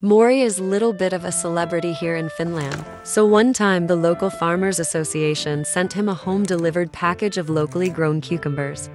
Mauri is little bit of a celebrity here in Finland. So one time the local farmers association sent him a home delivered package of locally grown cucumbers.